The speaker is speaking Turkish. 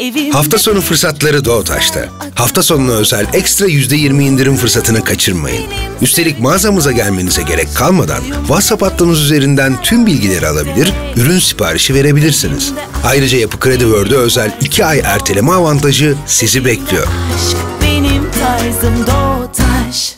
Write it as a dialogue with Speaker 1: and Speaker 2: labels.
Speaker 1: evim.
Speaker 2: Hafta sonu fırsatları Doğutaş'ta. Hafta sonuna özel ekstra %20 indirim fırsatını kaçırmayın. Üstelik mağazamıza gelmenize gerek kalmadan WhatsApp hattımız üzerinden tüm bilgileri alabilir, ürün siparişi verebilirsiniz. Ayrıca Yapı Kredi World'e özel 2 ay erteleme avantajı sizi bekliyor.
Speaker 1: Aşk benim tarzım Doğutaş.